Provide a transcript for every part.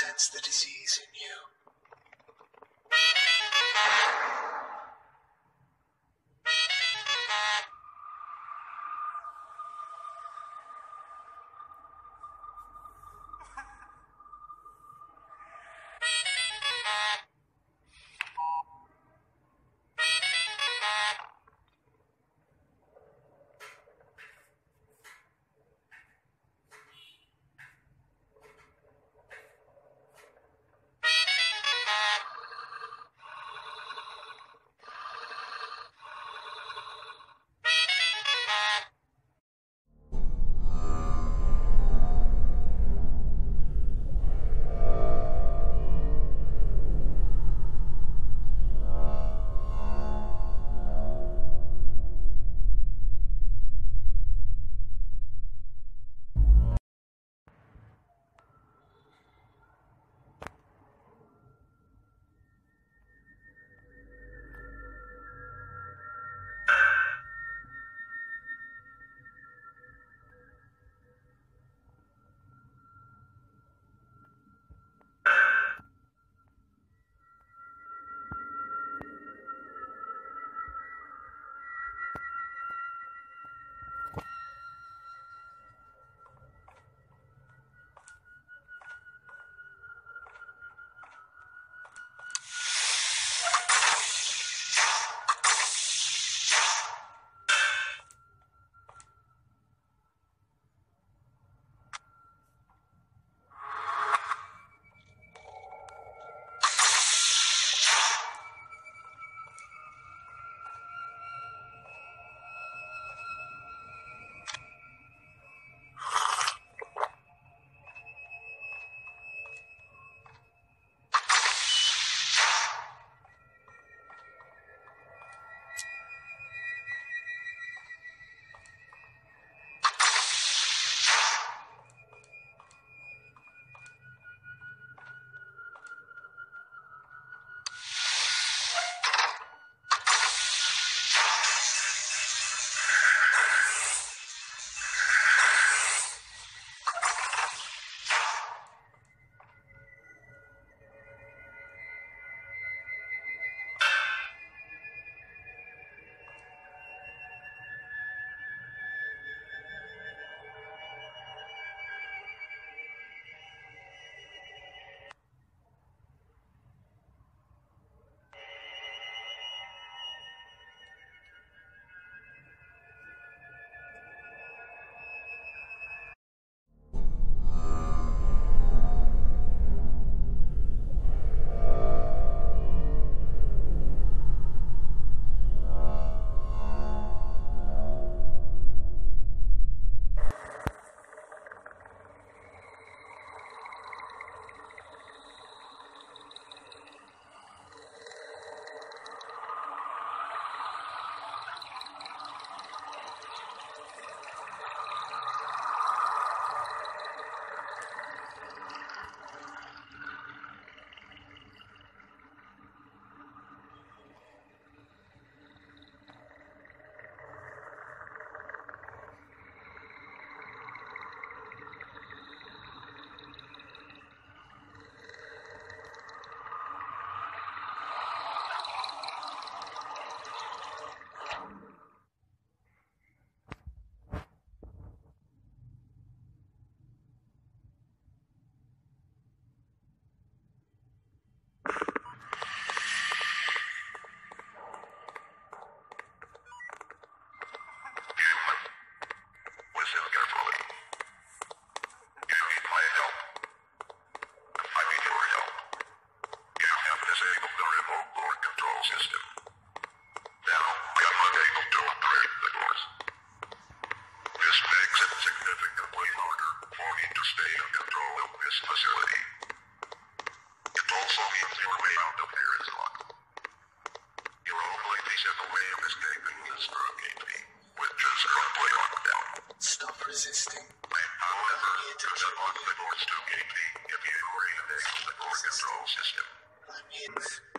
sense the disease in you. Soviets were way out of their slot. Europe is of escaping with just roughly locked down. Stop resisting. However, to unlock the doors to if you were the core control system. I'm here.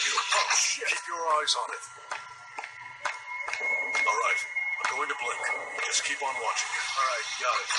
You. Keep your eyes on it. All right. I'm going to blink. Just keep on watching. All right. Got it.